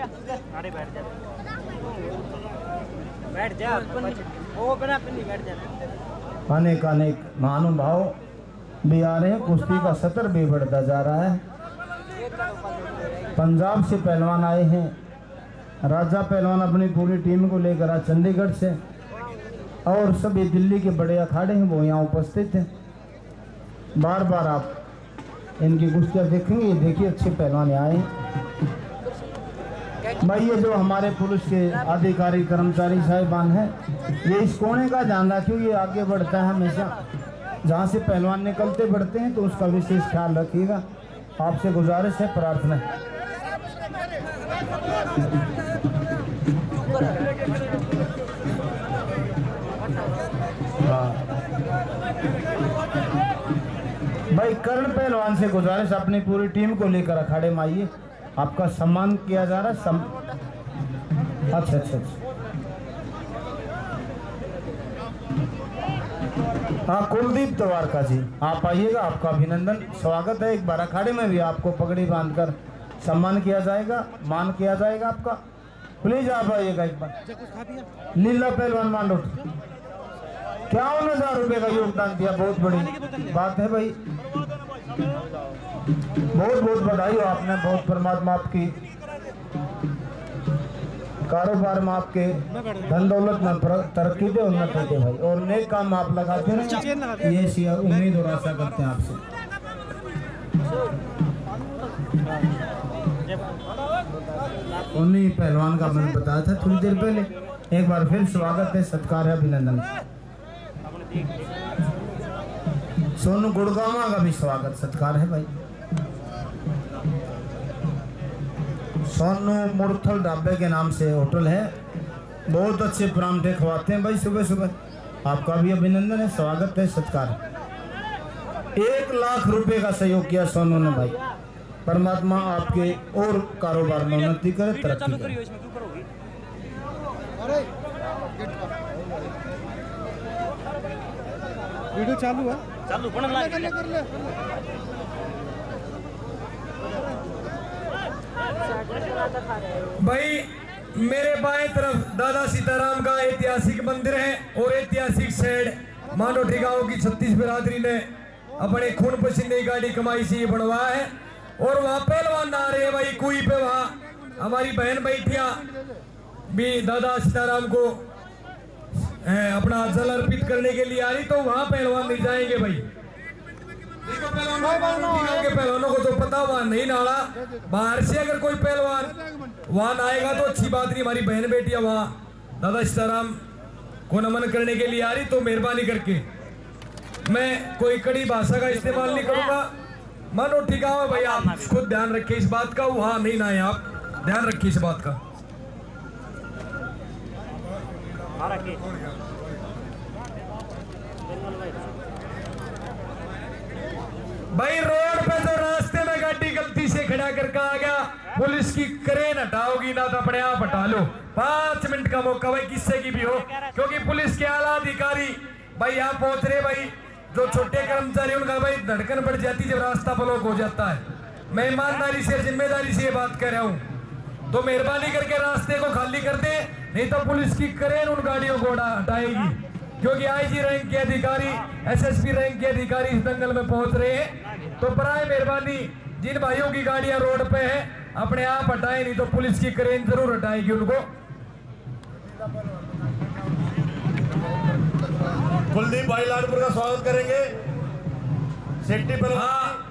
अरे बैठ जा। बैठ जा। वो बना पिन्नी बैठ जा। अनेक अनेक महानुभाव भी आ रहे हैं। कुश्ती का सत्र भी बढ़ता जा रहा है। पंजाब से पहलवान आए हैं। राजा पहलवान अपनी पूरी टीम को लेकर आज चंडीगढ़ से। और सभी दिल्ली के बड़े अखाड़े हैं वो यहाँ उपस्थित हैं। बार बार आप इनकी कुश्तियाँ देखेंगे। देखिए अच्छे पहलवान यहाँ आए हैं। भाई ये जो हमारे पुलिस के अधिकारी, कर्मचारी, साहिबान हैं, ये इस कोने का ध्यान रखिए ये आगे बढ़ता है हमेशा। जहाँ से पहलवान निकलते, बढ़ते हैं तो उसका विशेष ख्याल रखिएगा। आपसे गुजारिश है, प्रार्थना हाँ। भाई, कर्ण पहलवान से गुजारिश, अपनी पूरी टीम को लेकर अखाड़े में आइए। आपका सम्मान किया जा रहा है, सम... अच्छा अच्छा अच्छा। हाँ कुलदीप तवारका जी, आप आइएगा, आपका अभिनंदन, स्वागत है, एक बार अखाड़े में भी आपको पगड़ी बांधकर सम्मान किया जाएगा, मान किया जाएगा आपका। प्लीज़ आप आइएगा एक बार। लीला पहलवान मांडोट इक्यावन हज़ार रुपये का योगदान दिया, बहुत बड़ी बात है भाई। बहुत बहुत बधाई हो आपने, बहुत परमात्मा आपकी। कारोबार में आपके धन दौलत में तरक्की दे उन्नत दे भाई। और नेक काम आप लगाते हैं। ये उम्मीद और आशा करते हैं आपसे। उन्हीं पहलवान का मैंने बताया था थोड़ी देर पहले। एक बार फिर स्वागत है, सत्कार है, अभिनंदन। सोनू गुड़गामा का भी स्वागत, सत्कार है भाई। सोनू मुरथल ढाबे के नाम से होटल है। बहुत अच्छे परांठे खवाते हैं भाई सुबह सुबह। आपका भी अभिनंदन है स्वागत है सत्कार। एक लाख रुपए का सहयोग किया सोनू ने भाई। परमात्मा आपके और कारोबार में उन्नति करे तरक्की करे। चालू है। चालू पण लाग कर ले कर ले भाई, मेरे बाएँ तरफ़ दादा सीताराम का ऐतिहासिक मंदिर है और ऐतिहासिक शेड। मानोठी गाँव की छत्तीस बिरादरी ने अपने खून पसीने की गाड़ी कमाई से ये बनवाया है। और वहाँ पहलवान आ रहे भाई, कुई पे वहाँ। हमारी बहन बैठिया भी दादा सीताराम को अपना जल अर्पित करने के लिए आ रही तो वहाँ पहलवान नहीं जाएँगे भाई। देखो पहलवानों को तो पता वहाँ नहीं नाड़ा बाहर से अगर कोई पहलवान वहाँ आएगा तो अच्छी बात नहीं हमारी बहन बेटियाँ वहाँ दादा सीताराम को नमन करने के लिए आ रही तो मेहरबानी करके मैं कोई कड़ी भाषा का इस्तेमाल नहीं करूँगा मानो ठीक है भाई आप खुद ध्यान रखिए। इस बात का वहाँ नहीं ना आए आप ध्यान रखिए इस बात का मारा के भाई रोड पे जो रास्ते में गाड़ी गलती से खड़ा करके आ गया। पुलिस की क्रेन हटाओगी, ना तो अपने आप हटा लो। पाँच मिनट का मौका भाई, किससे की भी हो, क्योंकि पुलिस के आला अधिकारी, भाई यहाँ पहुँच रहे भाई, जो छोटे कर्मचारी, उनका भाई धड़कन बढ़ जाती जब रास्ता ब्लॉक हो जाता है। मैं ईमानदारी से, ज़िम्मेदारी से ये बात कर रहा हूँ। तो मेहरबानी करके रास्ते को खाली कर दे, नहीं तो पुलिस की करेन उन गाड़ियों को हटाएगी। क्योंकि आईजी रैंक के अधिकारी एसएसपी रैंक के अधिकारी इस दंगल में पहुँच रहे हैं। तो बराए मेहरबानी जिन भाइयों की गाड़ियाँ रोड पे है अपने आप हटाए नहीं तो पुलिस की क्रेन ज़रूर हटाएगी उनको। कुलदीप भाई लालपुर का स्वागत करेंगे। सेट्टी पर हाँ।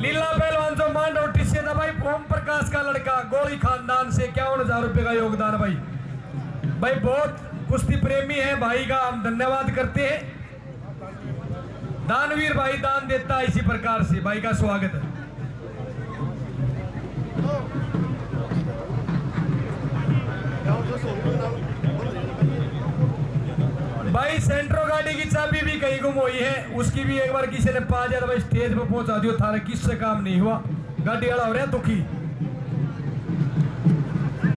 लीला पहलवान जो मान रोटी से था भाई ओम प्रकाश का लड़का गोली खानदान से इक्यावन हज़ार रुपए का योगदान भाई। भाई बहुत कुश्ती प्रेमी है, भाई का हम धन्यवाद करते हैं। दानवीर भाई दान देता है इसी प्रकार से। भाई का स्वागत है। भाई, सेंट्रो गाड़ी की चाबी भी कहीं गुम हुई है। उसकी भी एक बार किसी ने पा दिया भाई स्टेज पर पहुँचा दियो थारे किससे काम नहीं हुआ? गाड़ी वाला हो रहा दुखी।